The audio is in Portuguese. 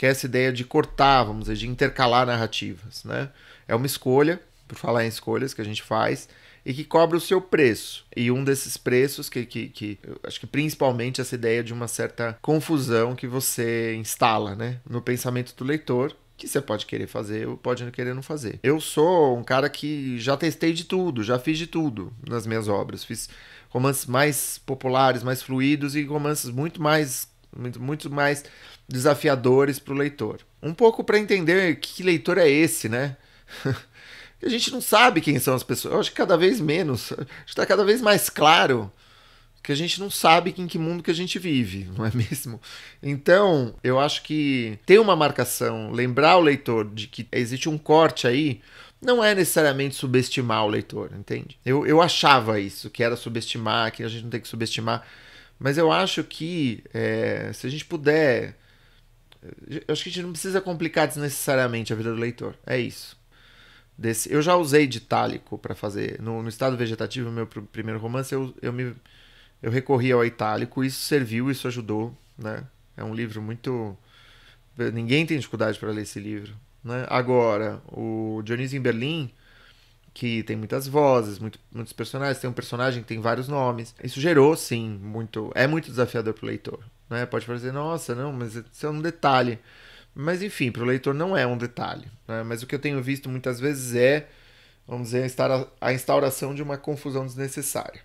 que é essa ideia de cortar, vamos dizer, de intercalar narrativas, né? É uma escolha, por falar em escolhas que a gente faz, e que cobra o seu preço. E um desses preços, que, que, que acho que principalmente essa ideia de uma certa confusão que você instala né, no pensamento do leitor, que você pode querer fazer ou pode querer não fazer. Eu sou um cara que já testei de tudo, já fiz de tudo nas minhas obras. Fiz romances mais populares, mais fluidos e romances muito mais muito, muito mais desafiadores para o leitor. Um pouco para entender que leitor é esse, né? a gente não sabe quem são as pessoas. Eu acho que cada vez menos. Está cada vez mais claro que a gente não sabe em que mundo que a gente vive, não é mesmo? Então, eu acho que ter uma marcação, lembrar o leitor de que existe um corte aí, não é necessariamente subestimar o leitor, entende? Eu, eu achava isso, que era subestimar, que a gente não tem que subestimar. Mas eu acho que é, se a gente puder. Eu acho que a gente não precisa complicar desnecessariamente a vida do leitor. É isso desse. Eu já usei de itálico para fazer. No, no, estado vegetativo, meu primeiro romance, eu, eu, me, eu recorri ao itálico. Isso serviu, isso ajudou. Né? É um livro muito. Ninguém tem dificuldade para ler esse livro. Né? Agora, o Dionísio em Berlim, que tem muitas vozes, muito, muitos personagens, tem um personagem que tem vários nomes. Isso gerou, sim, muito. É muito desafiador para o leitor. Né? Pode parecer, nossa, não, mas isso é um detalhe. Mas enfim, para o leitor não é um detalhe. Né? Mas o que eu tenho visto muitas vezes é, vamos dizer, a instauração de uma confusão desnecessária.